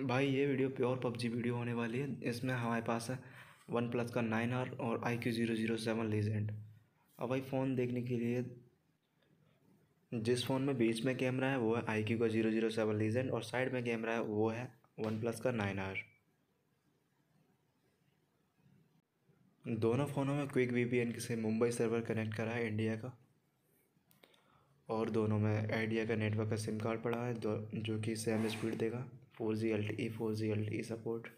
भाई, ये video pure PUBG video होने वाली है। इसमें हमारे पास है वन प्लस का नाइन आर और iQOO zero zero seven legend. अब भाई, फ़ोन देखने के लिए जिस फ़ोन में बीच में कैमरा है, वो है आई क्यू का ज़ीरो ज़ीरो सेवन लीजेंड और साइड में कैमरा है, वो है वन प्लस का नाइन आर। दोनों फ़ोनों में क्विक वी पी एन से मुंबई सर्वर कनेक्ट करा है इंडिया का और दोनों में आइडिया का नेटवर्क का सिम कार्ड पड़ा है जो कि सेम स्पीड देगा। Four G L T four G L T support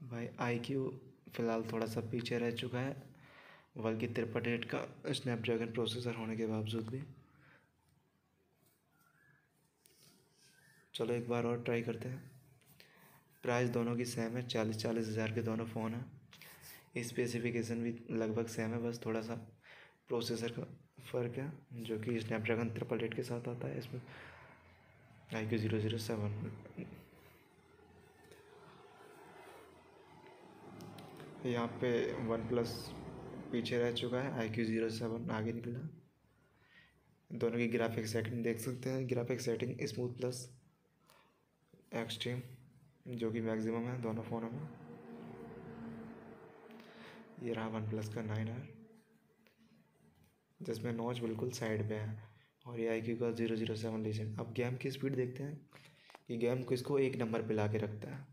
भाई आई क्यू फ़िलहाल थोड़ा सा पीछे रह चुका है। बल्कि तिरपट एट का स्नैपड्रैगन प्रोसेसर होने के बावजूद भी। चलो एक बार और ट्राई करते हैं। प्राइस दोनों की सेम है, चालीस चालीस हज़ार के दोनों फ़ोन हैं। स्पेसिफिकेशन भी लगभग सेम है, बस थोड़ा सा प्रोसेसर का फ़र्क है, जो कि स्नैपड्रैगन ट्रिपल एट के साथ आता है इसमें। I Q zero zero seven यहाँ पे वन प्लस पीछे रह चुका है आई क्यू ज़ीरो सेवन आगे निकला। दोनों की ग्राफिक सेटिंग देख सकते हैं। Graphic setting smooth plus extreme जो कि मैक्सिमम है दोनों फ़ोनों में। ये रहा वन प्लस का नाइन आर जिसमें नॉच बिल्कुल साइड पे है और ये आई क्यू का ज़ीरो ज़ीरो सेवन लीजेंड अब गेम की स्पीड देखते हैं कि गेम को इसको एक नंबर पे ला के रखता है।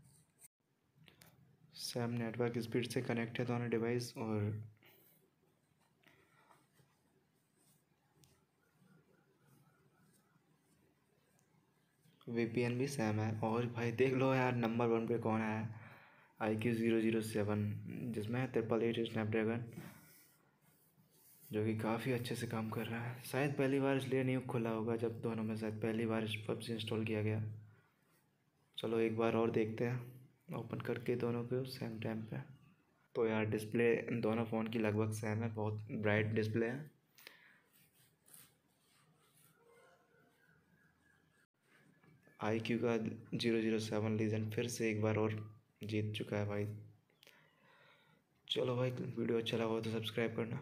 सेम नेटवर्क स्पीड से कनेक्ट है दोनों डिवाइस और वीपीएन भी सेम है। और भाई देख लो यार नंबर वन पे कौन है I Q zero zero seven जिसमें है ट्रिपल एट स्नैपड्रैगन जो कि काफ़ी अच्छे से काम कर रहा है। शायद पहली बार इसलिए नहीं खुला होगा जब दोनों में शायद पहली बार पबजी इंस्टॉल किया गया। चलो एक बार और देखते हैं। ओपन करके दोनों को सेम टाइम पे। तो यार डिस्प्ले दोनों फ़ोन की लगभग सेम है, बहुत ब्राइट डिस्प्ले है। आई क्यू का ज़ीरो ज़ीरो सेवन लीजेंड फिर से एक बार और जीत चुका है भाई। चलो भाई, वीडियो अच्छा लगा हो तो सब्सक्राइब करना।